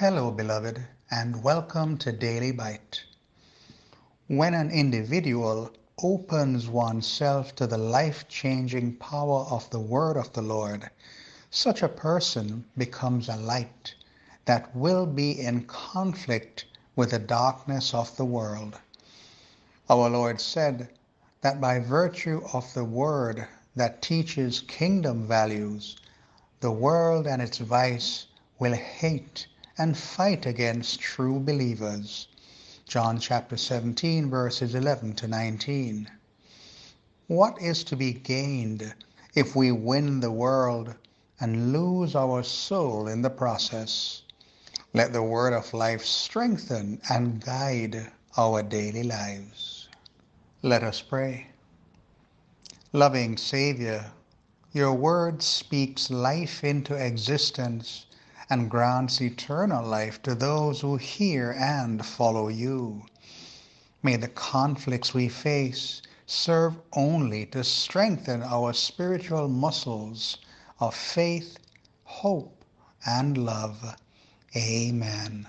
Hello, beloved, and welcome to Daily Byte. When an individual opens oneself to the life changing power of the Word of the Lord, such a person becomes a light that will be in conflict with the darkness of the world. Our Lord said that by virtue of the Word that teaches kingdom values, the world and its vice will hate and fight against true believers. John chapter 17, verses 11 to 19. What is to be gained if we win the world and lose our soul in the process? Let the word of life strengthen and guide our daily lives. Let us pray. Loving Savior, your word speaks life into existence and grants eternal life to those who hear and follow you. May the conflicts we face serve only to strengthen our spiritual muscles of faith, hope, and love. Amen.